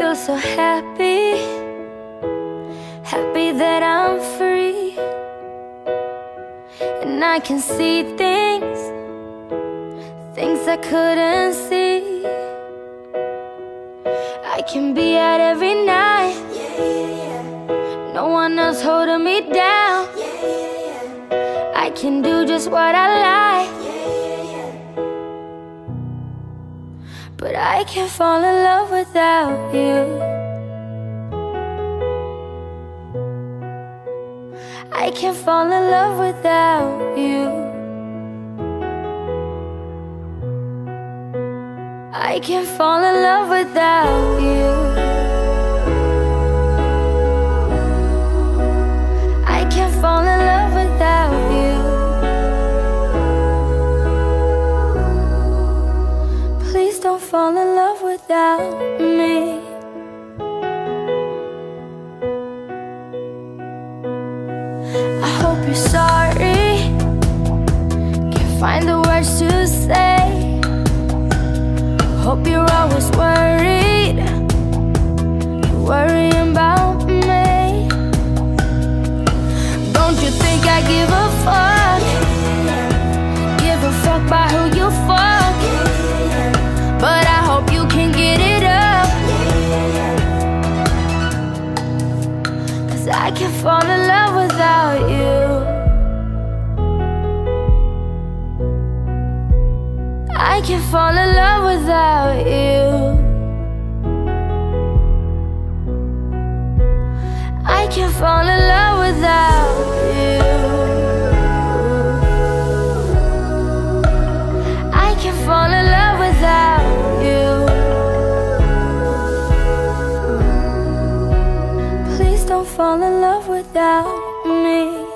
happy, happy that I'm free, and I can see things, things I couldn't see. I can be out every night, no one else holding me down. I can do just what I like. But I can't fall in love without you. I can't fall in love without you. I can't fall in love without you. Fall in love without me. I hope you're sorry. Can't find the words to say. I can't fall in love without you. I can't fall in love without you. I can't fall in love without fall in love without me.